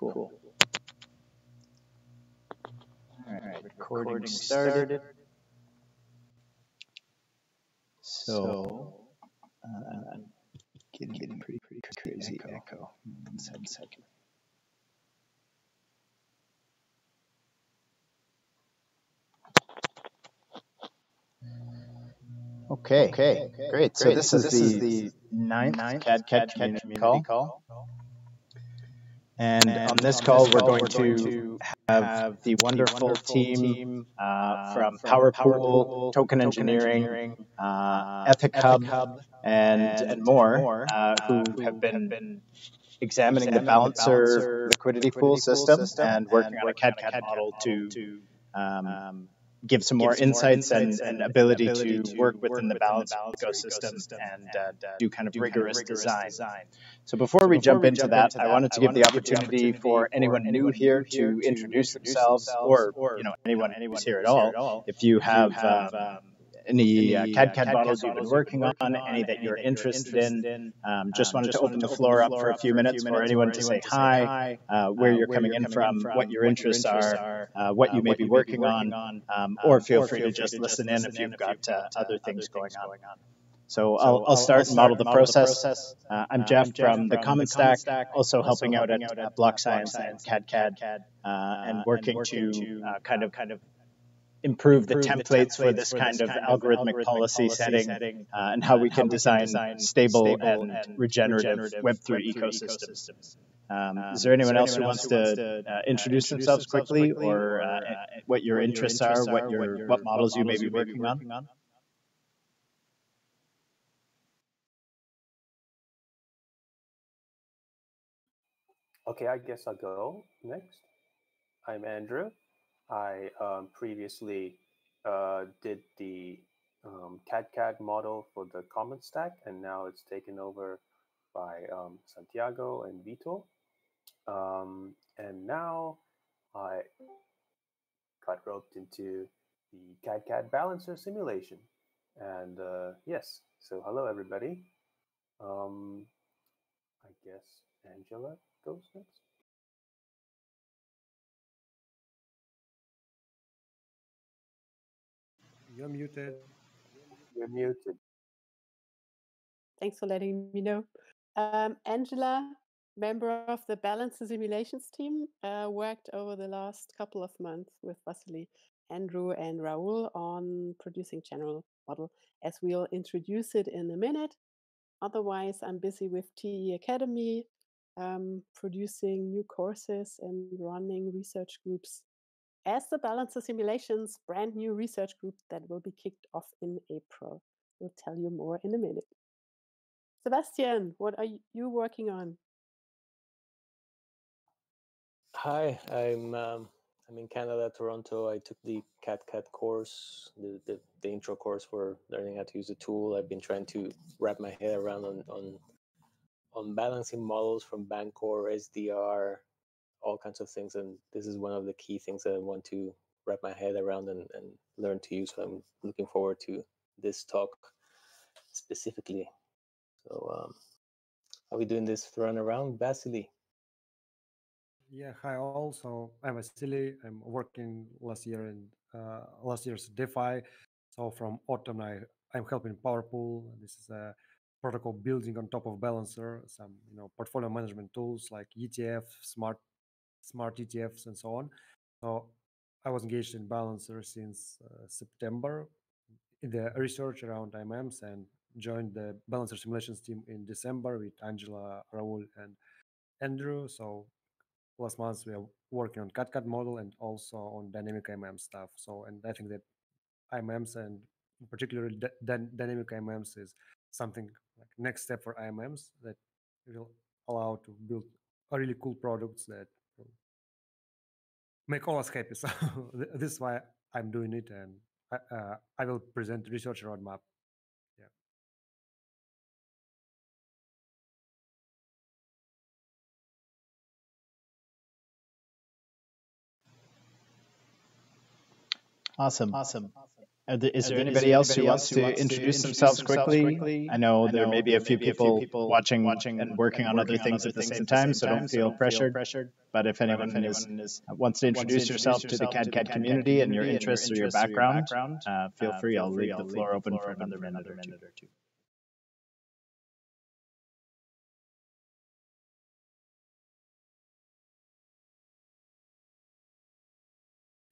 Cool. All right, recording started. So, uh, getting, getting pretty, pretty crazy echo. echo. One second. Okay. Okay. Great. Great. So, this, so is, this the is the ninth, ninth cadCAD community, community call. call. And, and on this on call, this we're, going, going to have, the wonderful, wonderful team uh, uh from PowerPool, Token Engineering, uh, uh EthicHub, and, and, and more, uh, uh who have been examining the balancer liquidity pool system and working on a cadCAD model to um, um give some more some insights, insights and, and, ability, ability to, work within the balance, ecosystem, ecosystem and, uh, uh, do kind of do rigorous, kind of rigorous design. design. So before, so we, jump, we into jump that, into that, I wanted to I give the opportunity, for anyone new here to introduce themselves, or, or you know anyone, anyone who's here at all. If you have um, um any uh, cadCAD models you've been working on, any that you're interested in. Um, just wanted to open the floor up for a few minutes for anyone to say hi, uh, where you're coming in from, what your interests are, uh, what you may be working on, um, or feel free to just listen in if you've got other things going on. So I'll, I'll, start and model the process. Uh, I'm Jeff from the Commons Stack, also helping out at Block.Science and cadCAD, and working to kind of kind of improve, the, templates the templates for this, for kind, this of kind of algorithmic, algorithmic policy, policy setting, setting uh, and how we can, how design, design stable, stable and, and, regenerative, regenerative Web3 ecosystems. ecosystems. Um, um, is there anyone, else, who wants to, to uh, uh introduce themselves quickly, quickly or, uh, uh what your what interests, are, what your, what, your, what models, you may be working, working on? Okay, I guess I'll go next. I'm Andrew. I um, previously uh, did the um, cadCAD model for the Commons Stack, and now it's taken over by um, Santiago and Vito. Um, and now I got roped into the cadCAD balancer simulation. And uh, yes, so hello everybody. Um, I guess Angela goes next. You're muted. You're muted. Thanks for letting me know. Um, Angela, member of the Balancer Simulations team, uh, worked over the last couple of months with Vasily, Andrew, and Raul on producing general model, as we'll introduce it in a minute. Otherwise, I'm busy with TE Academy, um, producing new courses and running research groups as the Balancer Simulations brand new research group that will be kicked off in April. We'll tell you more in a minute. Sebastian, what are you working on? Hi, I'm um, I'm in Canada, Toronto. I took the CAD course, the, the, the intro course for learning how to use the tool. I've been trying to wrap my head around on on on balancing models from Bancor, SDR, all kinds of things. And this is one of the key things that I want to wrap my head around and, and learn to use. So I'm looking forward to this talk specifically. So um, are we doing this run around, Vasily? Yeah, hi all. So I'm Vasily. I'm working last year in uh, last year's DeFi. So from autumn, I I'm helping PowerPool. This is a protocol building on top of Balancer. Some you know portfolio management tools like ETF, smart smart ETFs, and so on. So I was engaged in Balancer since uh, September in the research around AMMs and joined the Balancer simulations team in December with Angela, Raul, and Andrew. So last month we are working on CAD-CAD model and also on dynamic AMM stuff. So and I think that AMMs and particularly dynamic AMMs is something like next step for AMMs that will allow to build really cool products that make all us happy. So this is why I'm doing it, and I, uh, I will present research roadmap. Yeah. Awesome. Awesome. There, is there anybody else who wants to introduce themselves quickly? I know there may be a few people watching watching and working on other things at the same time, so don't feel pressured. But if anyone is, wants to introduce yourself to the CAD community and your interests or your background, uh, feel free. I'll leave the floor open for another minute or two.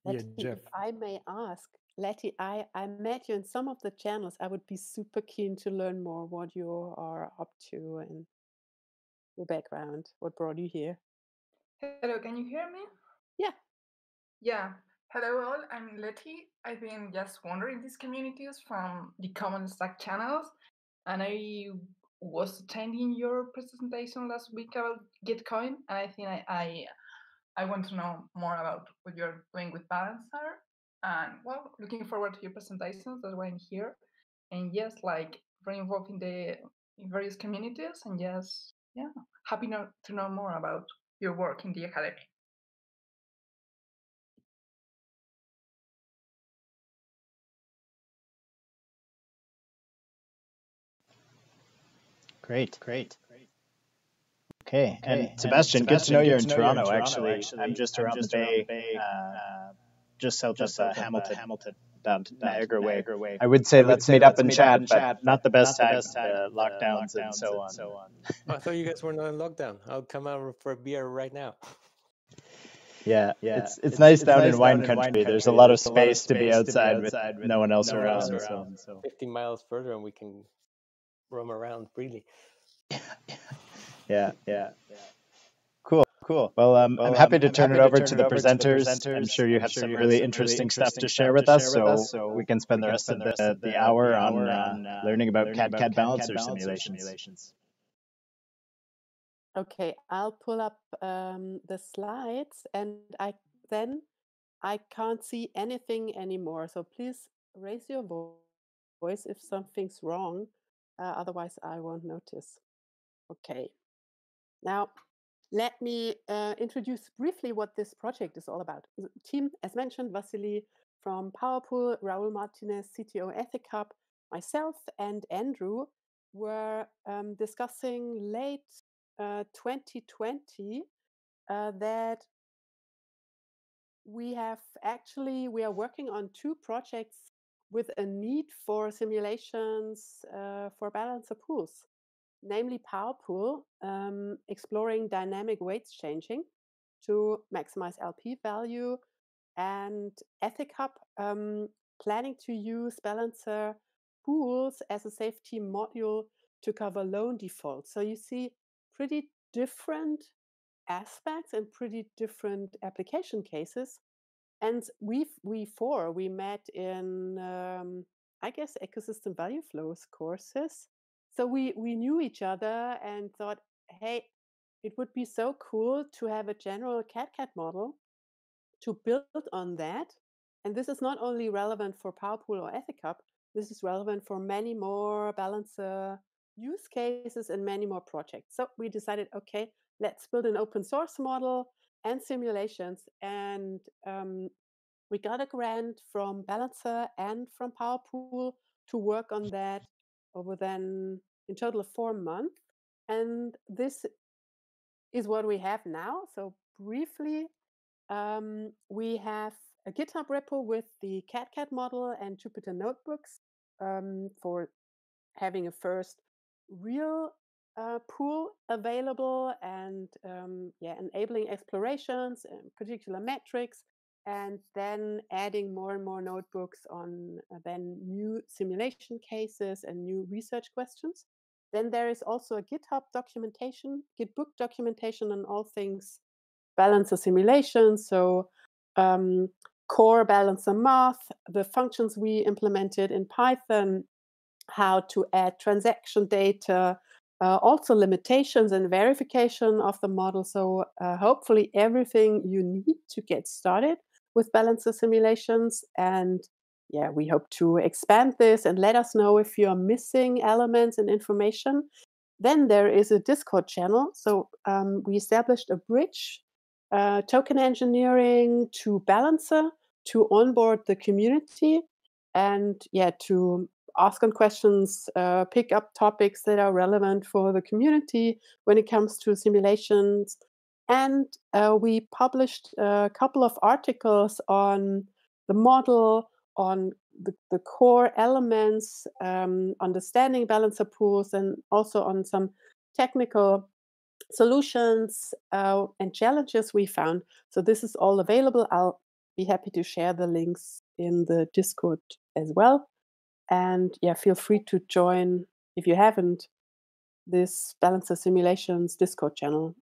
Yeah, Letty, Jeff. if I may ask, Letty, I, I met you in some of the channels. I would be super keen to learn more what you are up to and your background, what brought you here. Hello, can you hear me? Yeah. Yeah. Hello all, I'm Letty. I've been just wandering these communities from the Commons Stack channels, and I was attending your presentation last week about Gitcoin, and I think I, I I want to know more about what you're doing with Balancer. And well, looking forward to your presentations. That's why I'm here. And yes, like very involved in the in various communities, and yes, yeah, happy no, to know more about your work in the academy. Great, great. Okay, and Sebastian, good to know you're in Toronto. Actually, I'm just around the bay, uh, just south of uh, Hamilton, Hamilton, down to Niagara Way. I would say let's meet up and chat, but not the best time. Uh, lockdowns and so on. Oh, I thought you guys were not in lockdown. I'll come out for a beer right now. Yeah, yeah. It's it's nice down in wine country. There's a lot of space to be outside with no one else around. So 50 miles further, and we can roam around freely. yeah, yeah. Cool, cool. Well, um, I'm happy to turn it over to the presenters. I'm sure you have some really interesting stuff to share with us, so we can spend the rest of the, the hour on uh, learning about cadCAD balancer simulations. Okay, I'll pull up um, the slides and I then I can't see anything anymore. So please raise your vo- voice if something's wrong. Uh, otherwise, I won't notice. Okay. Now, let me uh, introduce briefly what this project is all about. The team, as mentioned, Vasily from PowerPool, Raul Martinez, CTO EthicHub, myself, and Andrew were um, discussing late uh, 2020 uh, that we have actually we are working on two projects with a need for simulations uh, for balancer pools namely PowerPool, um, exploring dynamic weights changing to maximize LP value, and EthicHub, um, planning to use Balancer pools as a safety module to cover loan defaults. So you see pretty different aspects and pretty different application cases. And we we four we met in um, I guess ecosystem value flows courses so we we knew each other and thought hey it would be so cool to have a general cadCAD model to build on that and this is not only relevant for PowerPool or EthicHub, this is relevant for many more balancer use cases and many more projects. So we decided, okay, let's build an open source model and simulations. And um, we got a grant from Balancer and from PowerPool to work on that over then in total of four months. And this is what we have now. So briefly, um, we have a GitHub repo with the cadCAD model and Jupyter notebooks um, for having a first real uh, pool available and um, yeah, enabling explorations and particular metrics, and then adding more and more notebooks on uh, then new simulation cases and new research questions. Then there is also a GitHub documentation, Gitbook documentation on all things balancer simulation. So um, core balancer math, the functions we implemented in Python, how to add transaction data, uh, also limitations and verification of the model. So uh, hopefully everything you need to get started with balancer simulations. And yeah, we hope to expand this and let us know if you're missing elements and information. Then there is a Discord channel. So um, we established a bridge, uh, token engineering to Balancer to onboard the community. and yeah, to ask on questions, uh, pick up topics that are relevant for the community when it comes to simulations. And uh, we published a couple of articles on the model, on the, the core elements, um, understanding balancer pools, and also on some technical solutions uh, and challenges we found. So this is all available. I'll be happy to share the links in the Discord as well. And yeah, feel free to join if you haven't this Balancer Simulations Discord channel,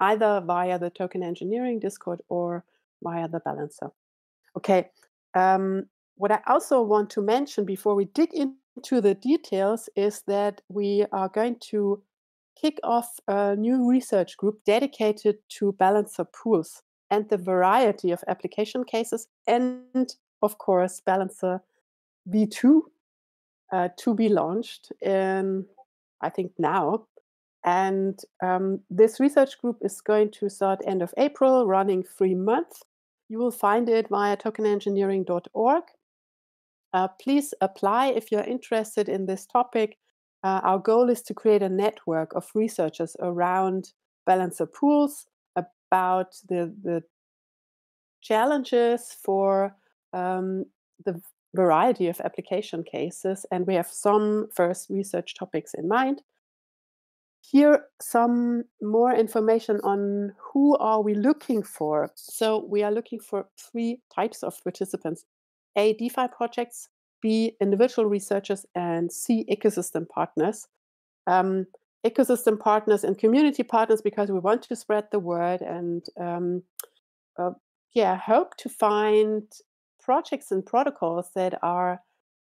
either via the Token Engineering Discord or via the Balancer. Okay. Um, what I also want to mention before we dig into the details is that we are going to kick off a new research group dedicated to balancer pools and the variety of application cases, and of course, balancer V2 uh, to be launched in, I think, now. And um, this research group is going to start end of April, running three months. You will find it via tokenengineering.org. Uh, please apply if you're interested in this topic. Uh, our goal is to create a network of researchers around balancer pools about the, the challenges for um, the variety of application cases, and we have some first research topics in mind. Here, some more information on who are we looking for. So we are looking for three types of participants: A, DeFi projects, B, individual researchers, and C, ecosystem partners. Um, ecosystem partners and community partners because we want to spread the word and um, uh, yeah hope to find projects and protocols that are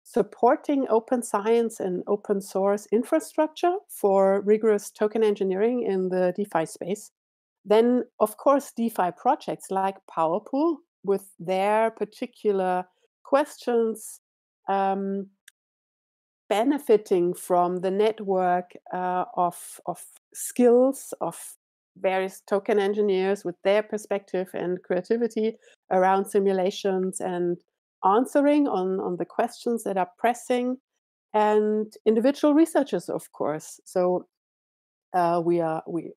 supporting open science and open source infrastructure for rigorous token engineering in the DeFi space. Then, of course, DeFi projects like PowerPool with their particular questions um, benefiting from the network uh, of, of skills of various token engineers with their perspective and creativity around simulations and answering on, on the questions that are pressing and individual researchers of course. So uh, we are we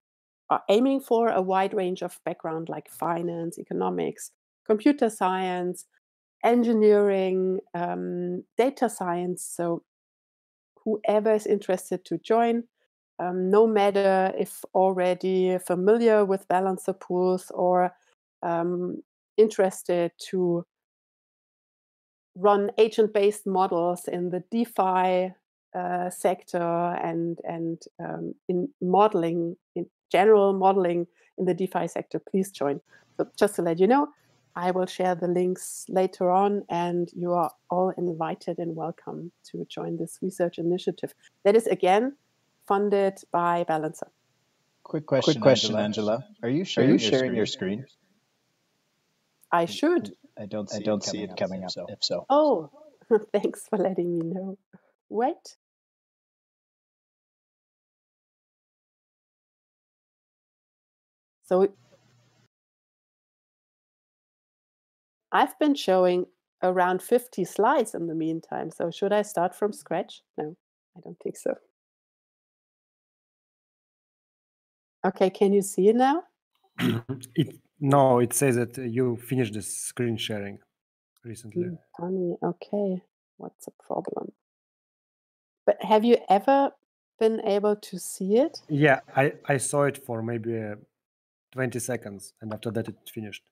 are aiming for a wide range of background like finance economics computer science engineering um, data science. So whoever is interested to join um, no matter if already familiar with balancer pools or um, interested to run agent-based models in the DeFi uh, sector and and um, in modeling in general modeling in the DeFi sector, please join. So just to let you know, I will share the links later on, and you are all invited and welcome to join this research initiative. That is again funded by Balancer. Quick question, Quick question Angela. Angela. Are you sharing, Are you sharing your, screen? your screen? I should. I don't see, I don't it, see it coming up, if so. Oh, thanks for letting me know. What? So I've been showing around 50 slides in the meantime. So should I start from scratch? No, I don't think so. Okay, can you see it now? it, no, it says that you finished the screen sharing recently. Mm, funny. Okay, what's the problem? But have you ever been able to see it? Yeah, I, I saw it for maybe uh, 20 seconds, and after that, it finished.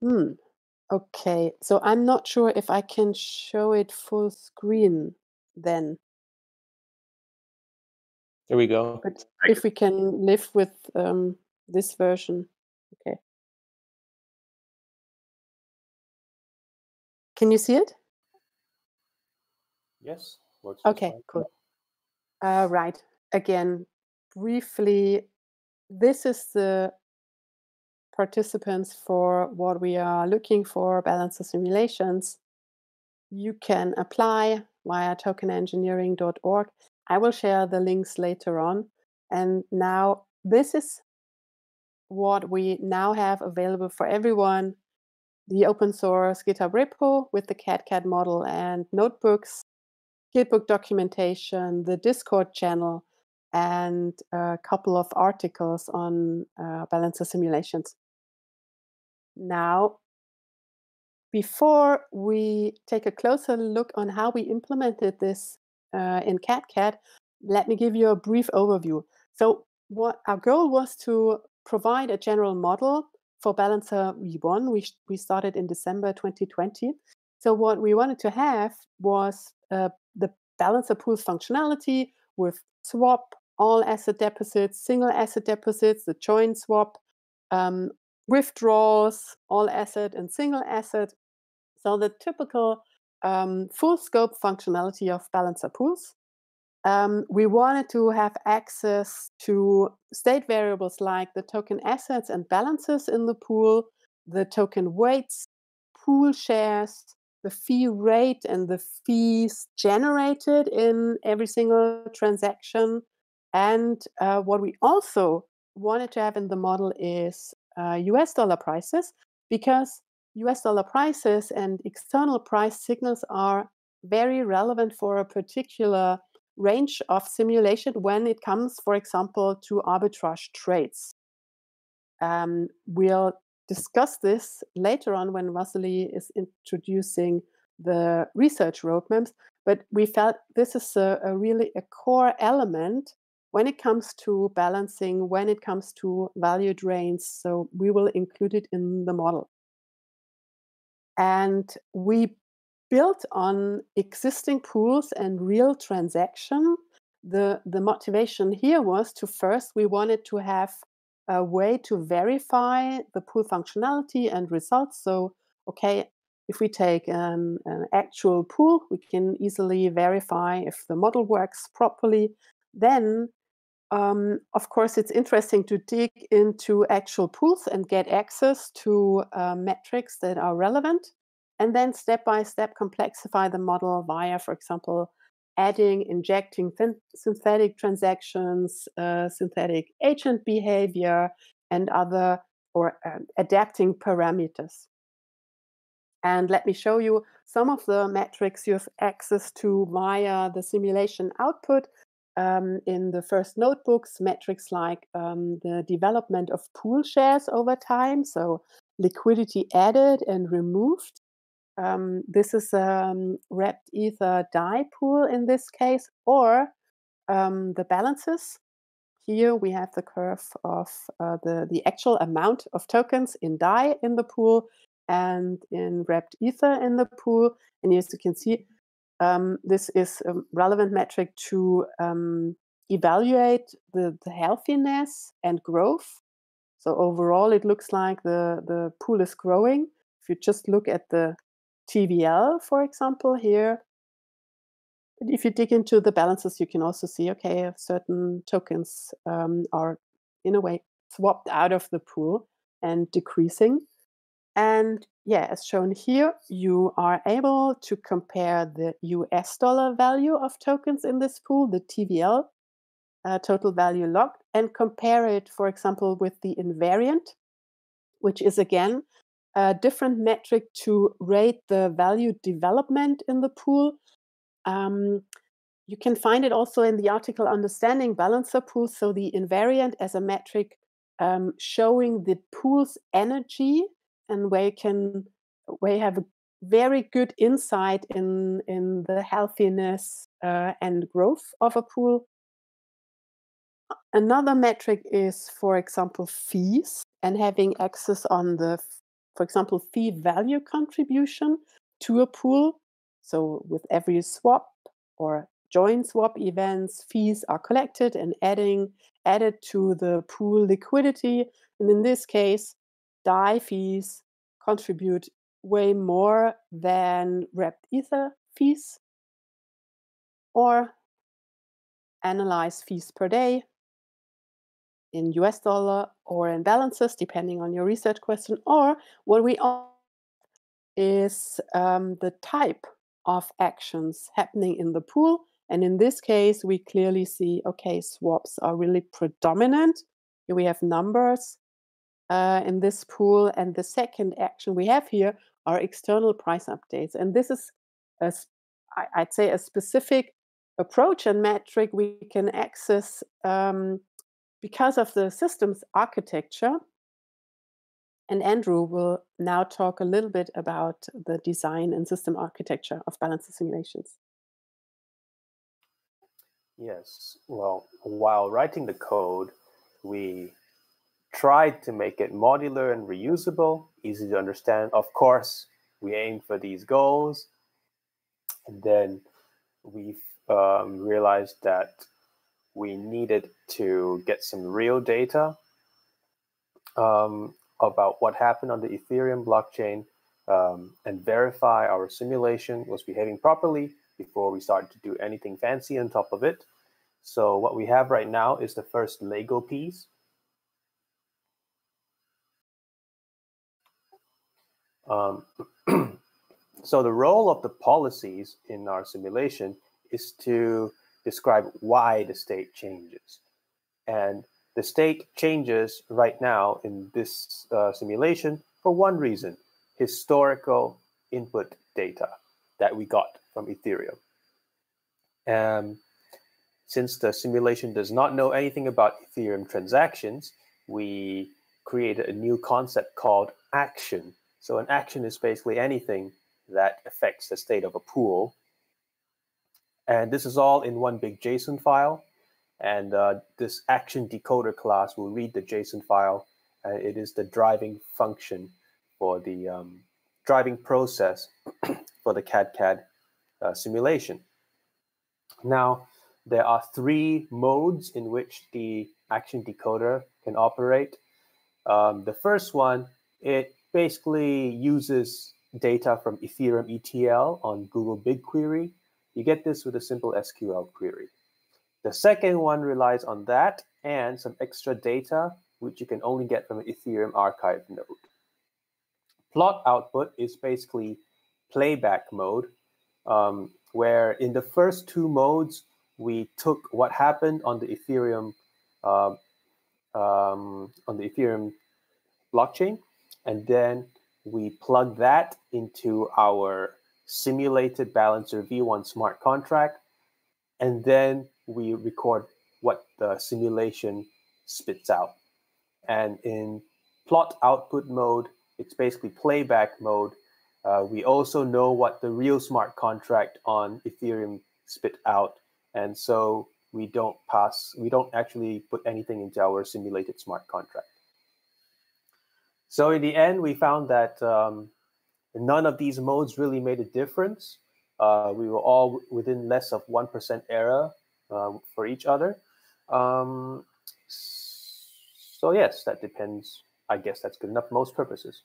Hmm. Okay, so I'm not sure if I can show it full screen then. There we go. But if we can live with um, this version, okay. Can you see it? Yes. Works okay, cool. Uh, right. Again, briefly, this is the participants for what we are looking for, balancer simulations. You can apply via tokenengineering.org. I will share the links later on. And now this is what we now have available for everyone the open source GitHub repo with the cadCAD model and notebooks, Gitbook documentation, the Discord channel, and a couple of articles on uh, balancer simulations. Now, before we take a closer look on how we implemented this uh, in cadCAD, let me give you a brief overview. So, what our goal was to provide a general model for Balancer V1. We, we started in December 2020. So, what we wanted to have was uh, the Balancer pools functionality with swap, all asset deposits, single asset deposits, the join swap, um, withdrawals, all asset and single asset, so the typical um, full scope functionality of Balancer pools. Um, we wanted to have access to state variables like the token assets and balances in the pool, the token weights, pool shares, the fee rate, and the fees generated in every single transaction. And uh, what we also wanted to have in the model is uh, US dollar prices because US dollar prices and external price signals are very relevant for a particular range of simulation when it comes, for example, to arbitrage trades. Um, we'll discuss this later on when Vasily is introducing the research roadmaps, but we felt this is a, a really a core element when it comes to balancing, when it comes to value drains. So we will include it in the model. And we built on existing pools and real transaction. The, the motivation here was to first, we wanted to have a way to verify the pool functionality and results. So, okay, if we take an, an actual pool, we can easily verify if the model works properly. Then um, of course, it's interesting to dig into actual pools and get access to uh, metrics that are relevant, and then step by step complexify the model via, for example, adding, injecting synthetic transactions, uh, synthetic agent behavior, and other or uh, adapting parameters. And let me show you some of the metrics you have access to via the simulation output um, in the first notebooks metrics like um, the development of pool shares over time, so liquidity added and removed. Um, this is a um, wrapped ether DAI pool in this case, or um, the balances. Here we have the curve of uh, the, the actual amount of tokens in DAI in the pool and in wrapped ether in the pool. And as you can see, um, this is a relevant metric to um, evaluate the, the healthiness and growth. So overall, it looks like the, the pool is growing. If you just look at the TVL, for example, here, if you dig into the balances, you can also see, okay, certain tokens um, are in a way swapped out of the pool and decreasing. And yeah, as shown here, you are able to compare the US dollar value of tokens in this pool, the TVL, uh, total value locked, and compare it, for example, with the invariant, which is again a different metric to rate the value development in the pool. Um, you can find it also in the article Understanding Balancer Pools. So, the invariant as a metric um, showing the pool's energy and where you can where you have a very good insight in in the healthiness uh, and growth of a pool. Another metric is, for example, fees and having access on the, for example, fee value contribution to a pool. So with every swap or join swap events, fees are collected and adding added to the pool liquidity. And in this case, DAI fees contribute way more than wrapped ether fees or analyze fees per day in US dollar or in balances, depending on your research question. Or what we is um, the type of actions happening in the pool. And in this case, we clearly see okay, swaps are really predominant. Here we have numbers uh, in this pool. And the second action we have here are external price updates. And this is, a, I'd say, a specific approach and metric we can access um, because of the system's architecture. And Andrew will now talk a little bit about the design and system architecture of balancer simulations. Yes. Well, while writing the code, we tried to make it modular and reusable, easy to understand. Of course, we aim for these goals. And then we um, realized that we needed to get some real data um, about what happened on the Ethereum blockchain um, and verify our simulation was behaving properly before we started to do anything fancy on top of it. So what we have right now is the first Lego piece. Um, so the role of the policies in our simulation is to describe why the state changes. And the state changes right now in this uh, simulation for one reason, historical input data that we got from Ethereum. Um, since the simulation does not know anything about Ethereum transactions, we created a new concept called action. So an action is basically anything that affects the state of a pool. And this is all in one big JSON file. And uh, this action decoder class will read the JSON file. And it is the driving function for the um, driving process for the cadCAD uh, simulation. Now, there are three modes in which the action decoder can operate. Um, the first one, it basically uses data from Ethereum ETL on Google BigQuery. You get this with a simple SQL query. The second one relies on that and some extra data, which you can only get from an Ethereum archive node. Plot output is basically playback mode, um, where in the first two modes, we took what happened on the Ethereum uh, um, on the Ethereum blockchain, and then we plug that into our simulated balancer V1 smart contract, and then we record what the simulation spits out. And in plot output mode, it's basically playback mode. Uh, we also know what the real smart contract on Ethereum spit out and so we don't pass, we don't actually put anything into our simulated smart contract. So in the end, we found that um, none of these modes really made a difference. Uh, we were all within less of 1% error uh, for each other. Um, so yes, that depends. I guess that's good enough for most purposes.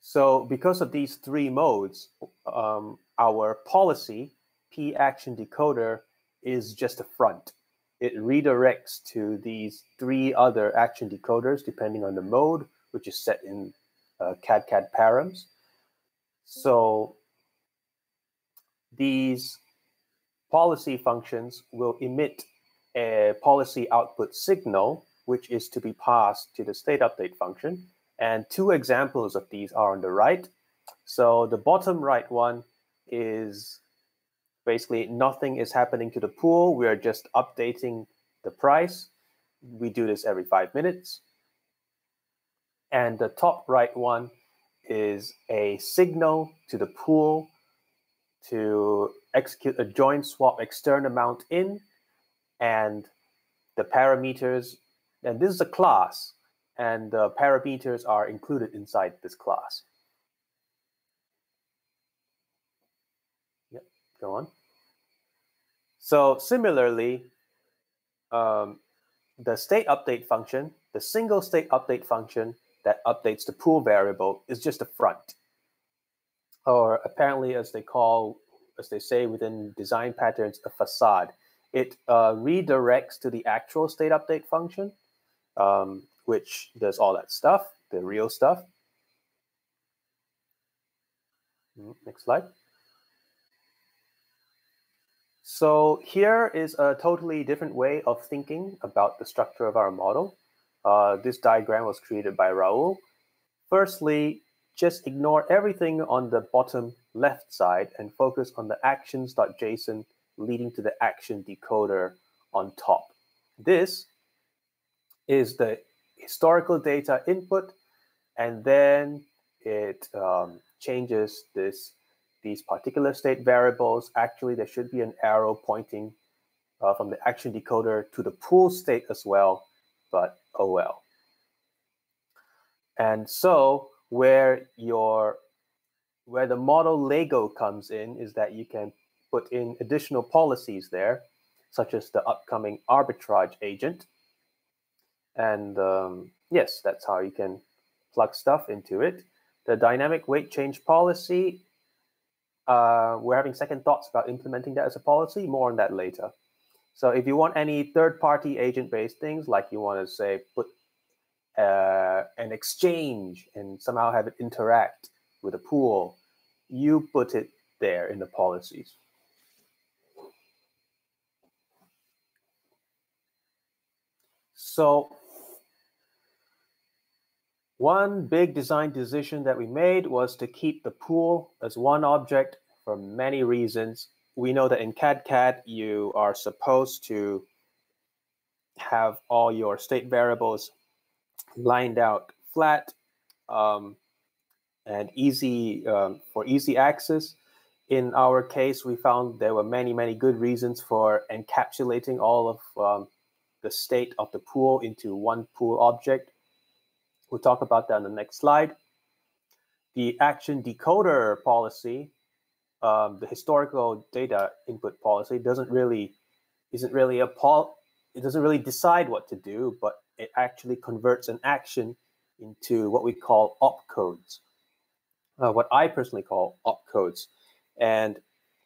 So because of these three modes, um, our policy, P action decoder, is just a front. It redirects to these three other action decoders depending on the mode, which is set in uh, cadCAD params. So these policy functions will emit a policy output signal, which is to be passed to the state update function. And two examples of these are on the right. So the bottom right one is basically nothing is happening to the pool. We are just updating the price. We do this every five minutes. And the top right one is a signal to the pool to execute a join swap external amount in and the parameters. And this is a class, and the parameters are included inside this class. Yep, Go on. So similarly, um, the state update function, the single state update function that updates the pool variable is just a front. Or apparently, as they call, as they say within design patterns, a facade. It uh, redirects to the actual state update function, um, which does all that stuff, the real stuff. Mm, next slide. So here is a totally different way of thinking about the structure of our model. Uh, this diagram was created by Raul. Firstly, just ignore everything on the bottom left side and focus on the actions.json leading to the action decoder on top. This is the historical data input, and then it um, changes this these particular state variables. Actually, there should be an arrow pointing uh, from the action decoder to the pool state as well, but oh well. And so where your where the model Lego comes in is that you can put in additional policies there, such as the upcoming arbitrage agent. And um, yes, that's how you can plug stuff into it. The dynamic weight change policy, uh, we're having second thoughts about implementing that as a policy. More on that later. So if you want any third-party agent-based things, like you want to say put uh, an exchange and somehow have it interact with a pool, you put it there in the policies. So one big design decision that we made was to keep the pool as one object for many reasons. We know that in cadCAD, you are supposed to have all your state variables lined out flat um, and easy um, for easy access. In our case, we found there were many, many good reasons for encapsulating all of um, the state of the pool into one pool object. We'll talk about that on the next slide. The action decoder policy, um, the historical data input policy, doesn't really isn't really a pol. It doesn't really decide what to do, but it actually converts an action into what we call opcodes, uh, what I personally call opcodes. And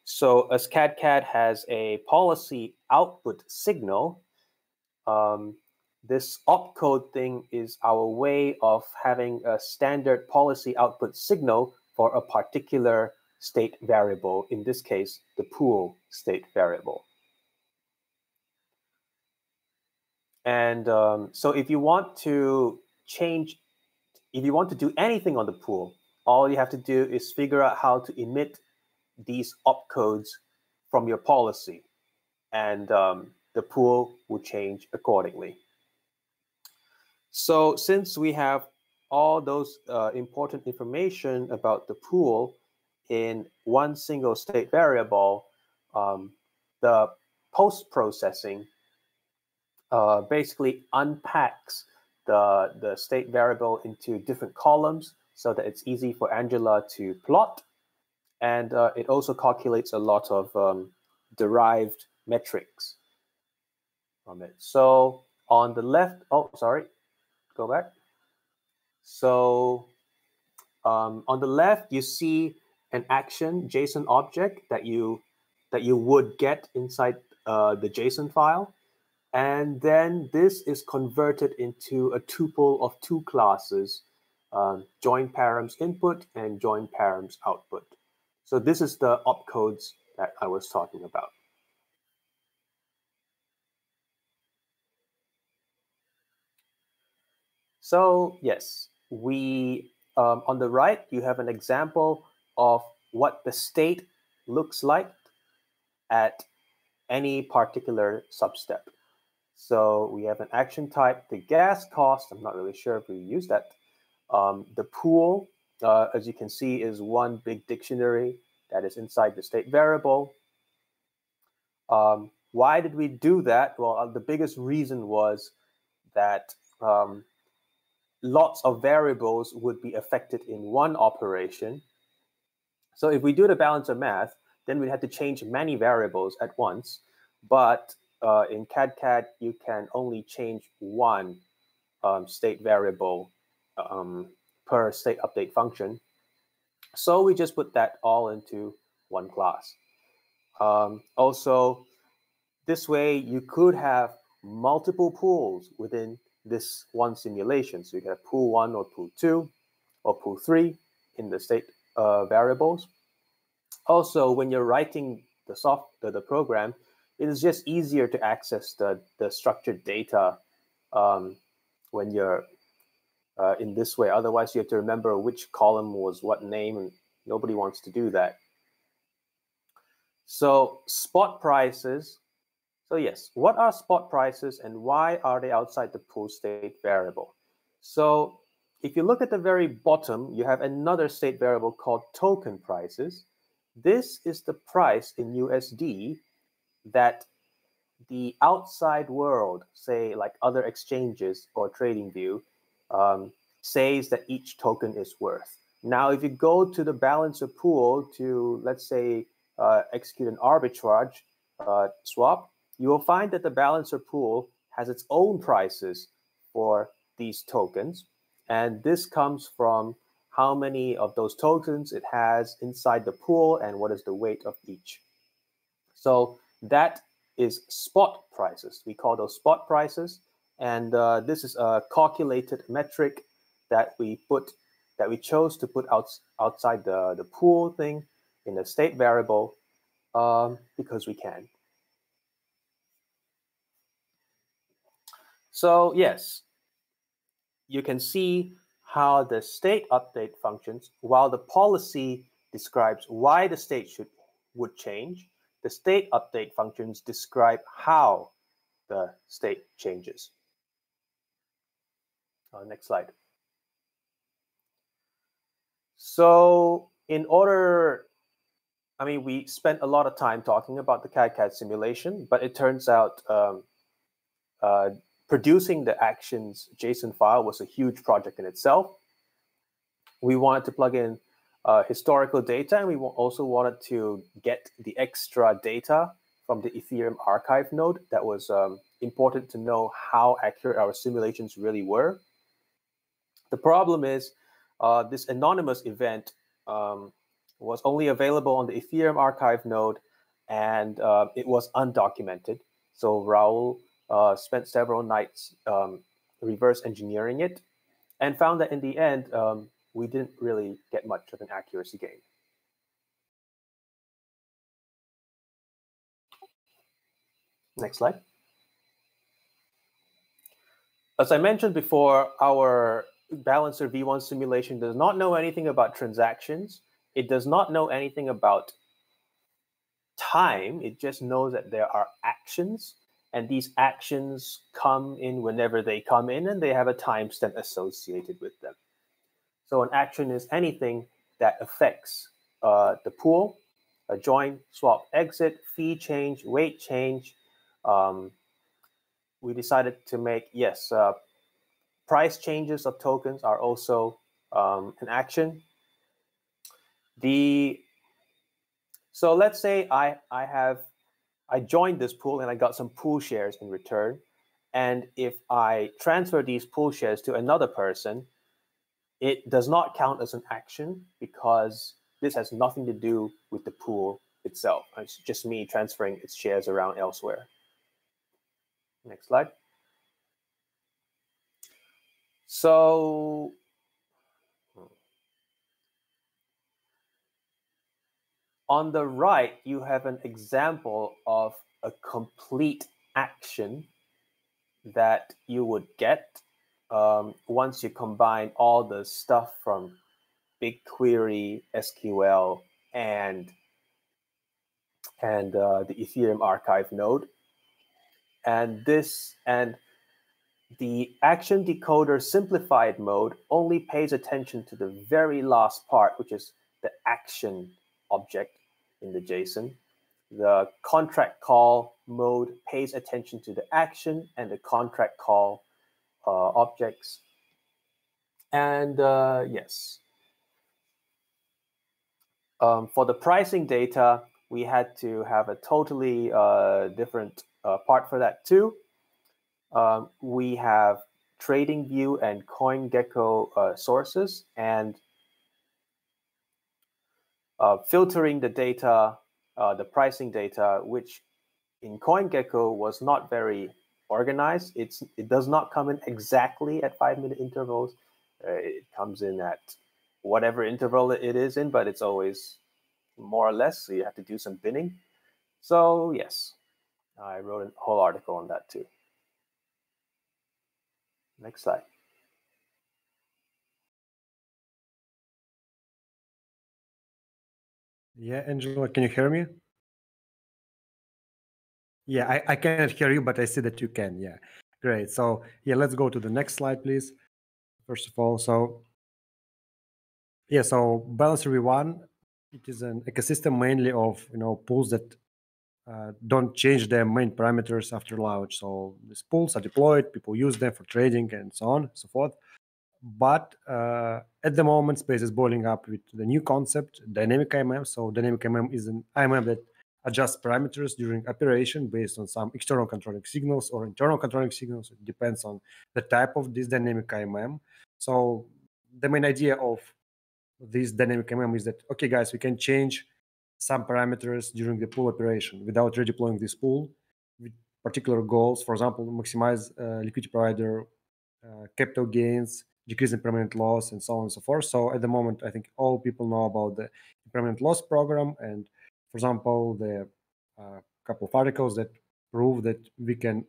so a cadCAD has a policy output signal, um, this opcode thing is our way of having a standard policy output signal for a particular state variable, in this case, the pool state variable. And um, so if you want to change, if you want to do anything on the pool, all you have to do is figure out how to emit these opcodes from your policy. And um, the pool will change accordingly. So since we have all those uh, important information about the pool in one single state variable, um, the post-processing uh, basically unpacks the, the state variable into different columns so that it's easy for Angela to plot. And uh, it also calculates a lot of um, derived metrics from it. So on the left, oh, sorry, go back. So um, on the left, you see an action JSON object that you that you would get inside uh, the JSON file. And then this is converted into a tuple of two classes, um, join params input and join params output. So this is the opcodes that I was talking about. So yes, we um, on the right, you have an example of what the state looks like at any particular substep. So we have an action type, the gas cost. I'm not really sure if we use that. Um, the pool, uh, as you can see, is one big dictionary that is inside the state variable. Um, why did we do that? Well, uh, the biggest reason was that um, lots of variables would be affected in one operation. So if we do the balancer math, then we'd have to change many variables at once. But uh, in cadCAD, you can only change one um, state variable um, per state update function. So we just put that all into one class. Um, also, this way you could have multiple pools within this one simulation. So you get pool one or pool two or pool three in the state uh, variables. Also, when you're writing the soft the, the program, it is just easier to access the the structured data um, when you're uh, in this way. Otherwise, you have to remember which column was what name, and nobody wants to do that. So spot prices. So yes, what are spot prices and why are they outside the pool state variable? So if you look at the very bottom, you have another state variable called token prices. This is the price in USD that the outside world, say like other exchanges or TradingView, um, says that each token is worth. Now, if you go to the balancer pool to, let's say, uh, execute an arbitrage uh, swap, you will find that the balancer pool has its own prices for these tokens. And this comes from how many of those tokens it has inside the pool and what is the weight of each. So that is spot prices. We call those spot prices. And uh, this is a calculated metric that we put that we chose to put out, outside the, the pool thing in a state variable um, because we can. So yes, you can see how the state update functions while the policy describes why the state should would change the state update functions describe how the state changes. Uh, next slide. So in order, I mean, we spent a lot of time talking about the cadCAD simulation, but it turns out um, uh, producing the actions JSON file was a huge project in itself. We wanted to plug in uh, historical data, and we also wanted to get the extra data from the Ethereum archive node that was um, important to know how accurate our simulations really were. The problem is uh, this anonymous event um, was only available on the Ethereum archive node, and uh, it was undocumented. So Raul uh, spent several nights um, reverse engineering it and found that in the end, um, we didn't really get much of an accuracy gain. Next slide. As I mentioned before, our Balancer V1 simulation does not know anything about transactions. It does not know anything about time. It just knows that there are actions, and these actions come in whenever they come in, and they have a timestamp associated with them. So an action is anything that affects uh, the pool, a join, swap, exit, fee change, weight change. Um, we decided to make, yes, uh, price changes of tokens are also um, an action. The so let's say I I have I joined this pool and I got some pool shares in return, and if I transfer these pool shares to another person, it does not count as an action because this has nothing to do with the pool itself. It's just me transferring its shares around elsewhere. Next slide. So on the right, you have an example of a complete action that you would get um, once you combine all the stuff from BigQuery, SQL, and and uh, the Ethereum archive node, and this and the action decoder simplified mode only pays attention to the very last part, which is the action object in the JSON. The contract call mode pays attention to the action and the contract call uh, objects. And uh, yes, um, for the pricing data, we had to have a totally uh, different uh, part for that too. Um, we have TradingView and CoinGecko uh, sources and uh, filtering the data, the pricing data, which in CoinGecko was not very organized. It's it does not come in exactly at five minute intervals. Uh, it comes in at whatever interval it is in, but it's always more or less. So you have to do some binning. So yes, I wrote a whole article on that too. Next slide. Yeah, Angela, can you hear me? Yeah, I, I cannot hear you, but I see that you can. Yeah, great. So yeah, let's go to the next slide, please. First of all, so yeah, so Balancer V1, it is an ecosystem mainly of you know pools that uh, don't change their main parameters after launch. So these pools are deployed, people use them for trading and so on and so forth. But uh, at the moment, space is boiling up with the new concept, dynamic AMM. So dynamic AMM is an AMM that adjusts parameters during operation based on some external controlling signals or internal controlling signals. It depends on the type of this dynamic AMM. So the main idea of this dynamic AMM is that, okay, guys, we can change some parameters during the pool operation without redeploying this pool with particular goals. For example, maximize uh, liquidity provider uh, capital gains, decrease impermanent loss, and so on and so forth. So at the moment, I think all people know about the permanent loss program. And for example, the uh, couple of articles that prove that we can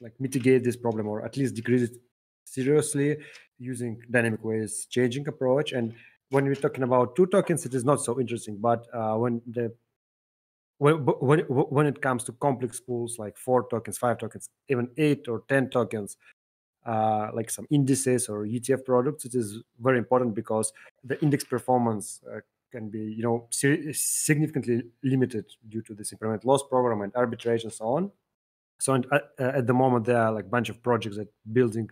like mitigate this problem or at least decrease it seriously using dynamic ways changing approach. And when we're talking about two tokens, it is not so interesting. But uh, when the when, when when it comes to complex pools like four tokens, five tokens, even eight or ten tokens, uh, like some indices or ETF products, it is very important because the index performance uh, can be, you know, significantly limited due to this permanent loss program and arbitrage and so on. So and, uh, at the moment, there are like a bunch of projects that building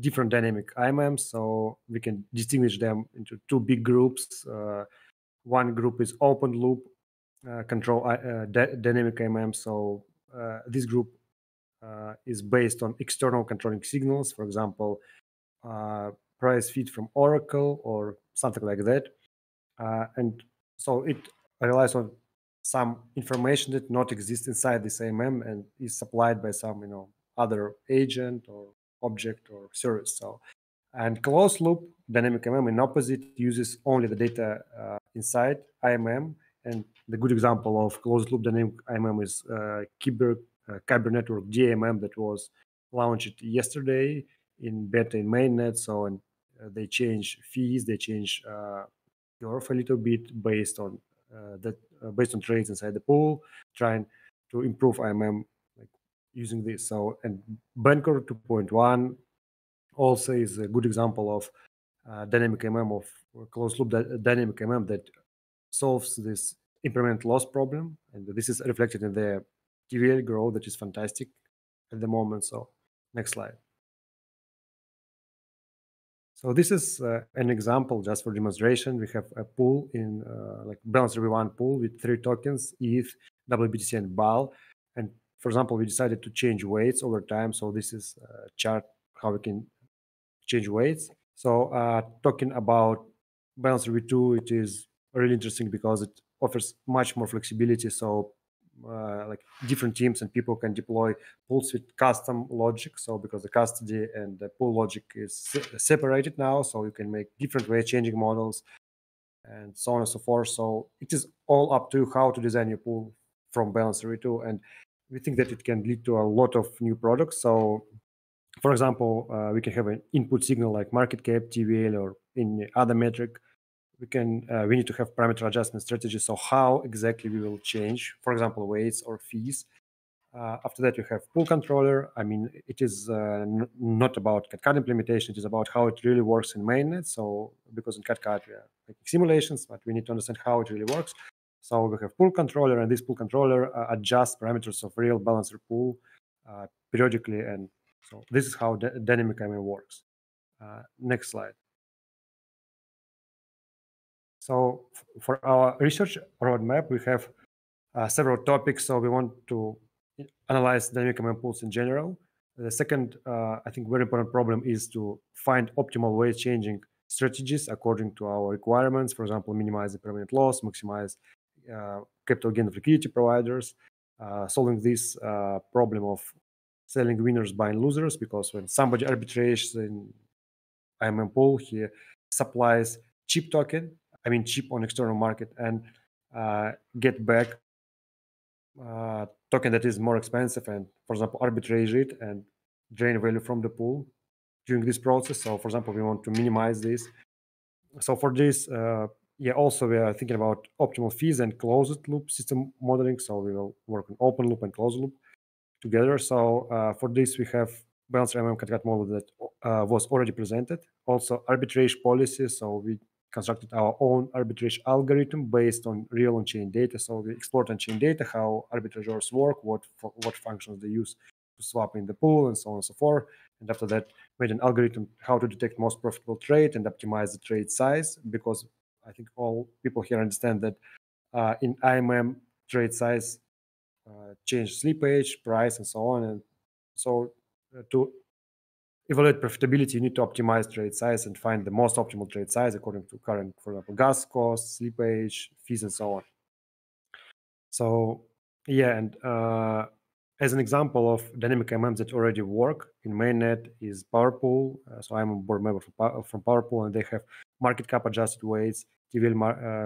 different dynamic AMMs. So we can distinguish them into two big groups. Uh, one group is open loop uh, control uh, dynamic AMM. So this group uh, is based on external controlling signals, for example, uh, price feed from Oracle or something like that. Uh, and so it relies on some information that not exists inside this AMM and is supplied by some, you know, other agent or object or service. So, and closed loop dynamic AMM in opposite uses only the data uh, inside AMM. And the good example of closed loop dynamic AMM is uh, uh, Kyber Network DMM that was launched yesterday in beta in mainnet. So and uh, they change fees, they change uh, curve a little bit based on uh, that uh, based on trades inside the pool, trying to improve AMM like using this. So and Bancor 2.1 also is a good example of uh, dynamic MM of closed loop dynamic MM that solves this impermanent loss problem, and this is reflected in the TVL growth that is fantastic at the moment. So next slide. So this is uh, an example just for demonstration. We have a pool in uh, like Balancer V1 pool with three tokens, ETH, WBTC, and BAL. And for example, we decided to change weights over time. So this is a chart how we can change weights. So uh, talking about Balancer V2, it is really interesting because it offers much more flexibility. So uh, like different teams and people can deploy pools with custom logic. So because the custody and the pool logic is separated now, so you can make different way changing models and so on and so forth. So it is all up to you how to design your pool from Balancer V2, and we think that it can lead to a lot of new products. So, for example, uh, we can have an input signal like market cap, TVL, or any other metric we can uh, we need to have parameter adjustment strategy. So how exactly we will change for example weights or fees. Uh, after that you have pool controller. I mean it is uh, not about cadCAD implementation. It is about how it really works in mainnet. So because in cadCAD we are making simulations but we need to understand how it really works. So we have pool controller and this pool controller uh, adjusts parameters of real balancer pool uh, periodically. And so this is how dynamic AMM works. Uh, next slide so for our research roadmap, we have uh, several topics. So we want to analyze dynamic pools in general. The second, uh, I think, very important problem is to find optimal way changing strategies according to our requirements. For example, minimize the permanent loss, maximize uh, capital gain of liquidity providers, uh, solving this uh, problem of selling winners, buying losers, because when somebody arbitrages in AMM pool, he supplies cheap token I mean, cheap on external market and uh, get back uh, token that is more expensive and, for example, arbitrage it and drain value from the pool during this process. So, for example, we want to minimize this. So for this, uh, yeah, also we are thinking about optimal fees and closed loop system modeling. So we will work on open loop and closed loop together. So uh, for this, we have Balancer MM model that uh, was already presented. Also arbitrage policy. So we constructed our own arbitrage algorithm based on real on-chain data. So we explored on-chain data, how arbitrageurs work, what what functions they use to swap in the pool, and so on and so forth. And after that, made an algorithm how to detect most profitable trade and optimize the trade size. Because I think all people here understand that uh, in AMM trade size uh, change slippage, price, and so on. And so uh, to evaluate profitability, you need to optimize trade size and find the most optimal trade size according to current, for example, gas costs, slippage, fees, and so on. So yeah, and uh, as an example of dynamic MMs that already work in mainnet is PowerPool. Uh, so I'm a board member from, from PowerPool, and they have market cap adjusted weights, TVL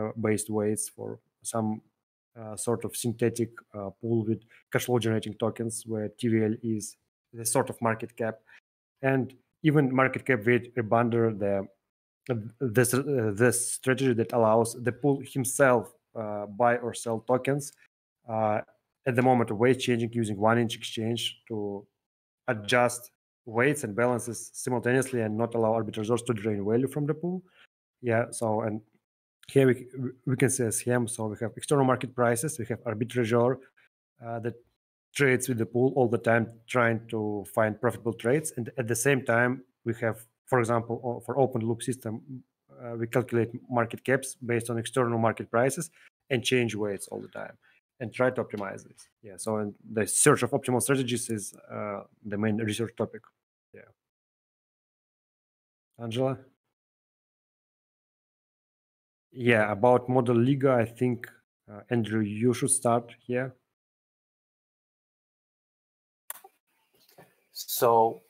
uh, based weights for some uh, sort of synthetic uh, pool with cash flow generating tokens, where TVL is the sort of market cap and even market cap weight rebounder the this uh, this strategy that allows the pool himself uh, buy or sell tokens uh, at the moment of weight changing using 1inch exchange to adjust weights and balances simultaneously and not allow arbitrageurs to drain value from the pool. Yeah so and here we, we can see a scheme. So we have external market prices we have arbitrageur uh, that trades with the pool all the time trying to find profitable trades. And at the same time we have for example for open loop system uh, we calculate market caps based on external market prices and change weights all the time and try to optimize this. Yeah so and the search of optimal strategies is uh, the main research topic. Yeah. Angela? Yeah about model Lego i think uh, andrew you should start here So,